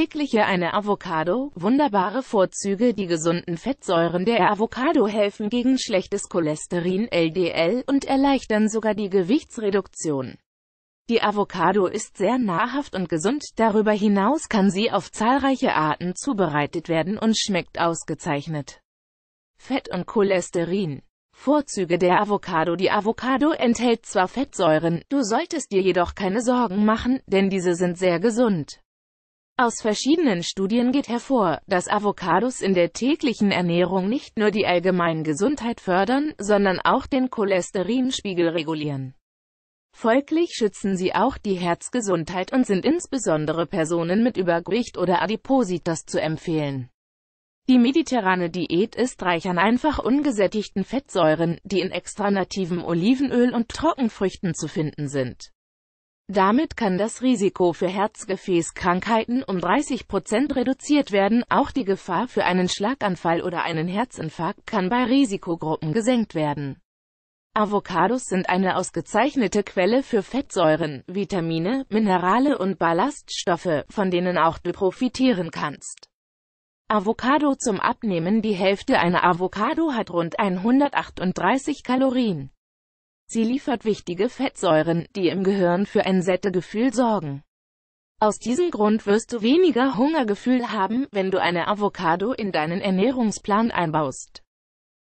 tägliche eine Avocado. Wunderbare Vorzüge Die gesunden Fettsäuren der Avocado helfen gegen schlechtes Cholesterin LDL und erleichtern sogar die Gewichtsreduktion. Die Avocado ist sehr nahrhaft und gesund, darüber hinaus kann sie auf zahlreiche Arten zubereitet werden und schmeckt ausgezeichnet. Fett und Cholesterin Vorzüge der Avocado Die Avocado enthält zwar Fettsäuren, du solltest dir jedoch keine Sorgen machen, denn diese sind sehr gesund. Aus verschiedenen Studien geht hervor, dass Avocados in der täglichen Ernährung nicht nur die allgemeine Gesundheit fördern, sondern auch den Cholesterinspiegel regulieren. Folglich schützen sie auch die Herzgesundheit und sind insbesondere Personen mit Übergewicht oder Adipositas zu empfehlen. Die mediterrane Diät ist reich an einfach ungesättigten Fettsäuren, die in extra nativem Olivenöl und Trockenfrüchten zu finden sind. Damit kann das Risiko für Herzgefäßkrankheiten um 30 Prozent reduziert werden, auch die Gefahr für einen Schlaganfall oder einen Herzinfarkt kann bei Risikogruppen gesenkt werden. Avocados sind eine ausgezeichnete Quelle für Fettsäuren, Vitamine, Minerale und Ballaststoffe, von denen auch du profitieren kannst. Avocado zum Abnehmen Die Hälfte einer Avocado hat rund 138 Kalorien. Sie liefert wichtige Fettsäuren, die im Gehirn für ein Sättegefühl sorgen. Aus diesem Grund wirst du weniger Hungergefühl haben, wenn du eine Avocado in deinen Ernährungsplan einbaust.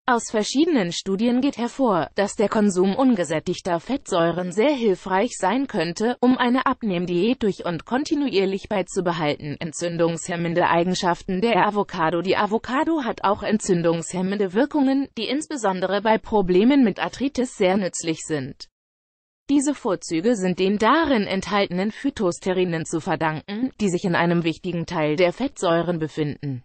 Aus verschiedenen Studien geht hervor, dass der Konsum ungesättigter Fettsäuren sehr hilfreich sein könnte, um eine Abnehmdiät durch und kontinuierlich beizubehalten. Entzündungshemmende Eigenschaften der Avocado Die Avocado hat auch entzündungshemmende Wirkungen, die insbesondere bei Problemen mit Arthritis sehr nützlich sind. Diese Vorzüge sind den darin enthaltenen Phytosterinen zu verdanken, die sich in einem wichtigen Teil der Fettsäuren befinden.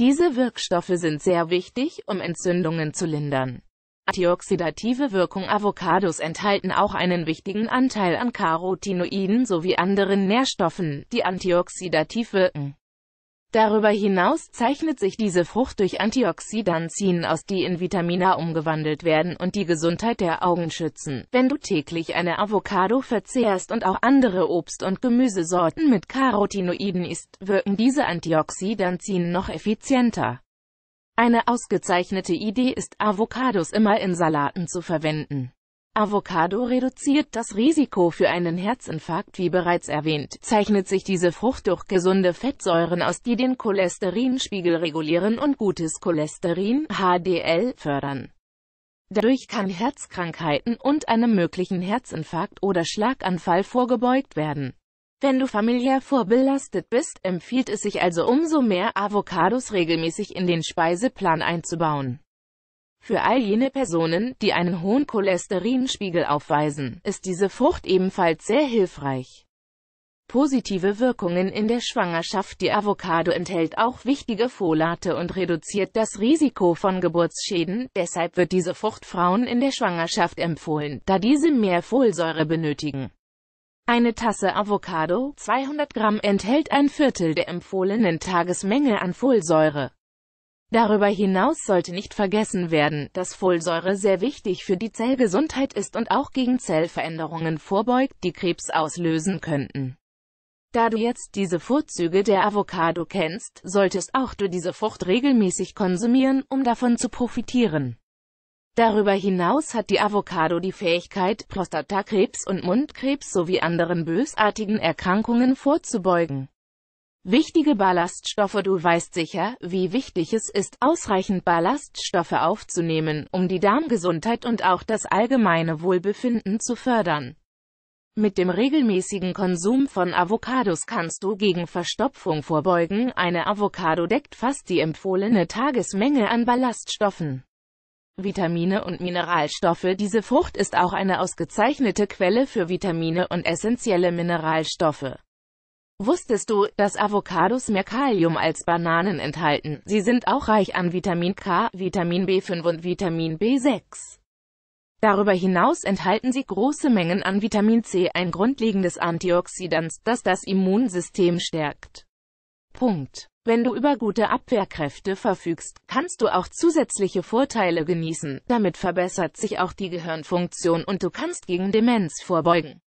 Diese Wirkstoffe sind sehr wichtig, um Entzündungen zu lindern. Antioxidative Wirkung Avocados enthalten auch einen wichtigen Anteil an Carotinoiden sowie anderen Nährstoffen, die antioxidativ wirken. Darüber hinaus zeichnet sich diese Frucht durch Antioxidantien aus, die in Vitamina umgewandelt werden und die Gesundheit der Augen schützen. Wenn du täglich eine Avocado verzehrst und auch andere Obst- und Gemüsesorten mit Carotinoiden isst, wirken diese Antioxidantien noch effizienter. Eine ausgezeichnete Idee ist, Avocados immer in Salaten zu verwenden. Avocado reduziert das Risiko für einen Herzinfarkt Wie bereits erwähnt, zeichnet sich diese Frucht durch gesunde Fettsäuren aus, die den Cholesterinspiegel regulieren und gutes Cholesterin HDL fördern. Dadurch kann Herzkrankheiten und einem möglichen Herzinfarkt oder Schlaganfall vorgebeugt werden. Wenn du familiär vorbelastet bist, empfiehlt es sich also umso mehr, Avocados regelmäßig in den Speiseplan einzubauen. Für all jene Personen, die einen hohen Cholesterinspiegel aufweisen, ist diese Frucht ebenfalls sehr hilfreich. Positive Wirkungen in der Schwangerschaft Die Avocado enthält auch wichtige Folate und reduziert das Risiko von Geburtsschäden, deshalb wird diese Frucht Frauen in der Schwangerschaft empfohlen, da diese mehr Folsäure benötigen. Eine Tasse Avocado, 200 Gramm, enthält ein Viertel der empfohlenen Tagesmenge an Folsäure. Darüber hinaus sollte nicht vergessen werden, dass Folsäure sehr wichtig für die Zellgesundheit ist und auch gegen Zellveränderungen vorbeugt, die Krebs auslösen könnten. Da du jetzt diese Vorzüge der Avocado kennst, solltest auch du diese Frucht regelmäßig konsumieren, um davon zu profitieren. Darüber hinaus hat die Avocado die Fähigkeit, Prostatakrebs und Mundkrebs sowie anderen bösartigen Erkrankungen vorzubeugen. Wichtige Ballaststoffe Du weißt sicher, wie wichtig es ist, ausreichend Ballaststoffe aufzunehmen, um die Darmgesundheit und auch das allgemeine Wohlbefinden zu fördern. Mit dem regelmäßigen Konsum von Avocados kannst du gegen Verstopfung vorbeugen. Eine Avocado deckt fast die empfohlene Tagesmenge an Ballaststoffen. Vitamine und Mineralstoffe Diese Frucht ist auch eine ausgezeichnete Quelle für Vitamine und essentielle Mineralstoffe. Wusstest du, dass Avocados mehr Kalium als Bananen enthalten? Sie sind auch reich an Vitamin K, Vitamin B5 und Vitamin B6. Darüber hinaus enthalten sie große Mengen an Vitamin C, ein grundlegendes Antioxidant, das das Immunsystem stärkt. Punkt. Wenn du über gute Abwehrkräfte verfügst, kannst du auch zusätzliche Vorteile genießen. Damit verbessert sich auch die Gehirnfunktion und du kannst gegen Demenz vorbeugen.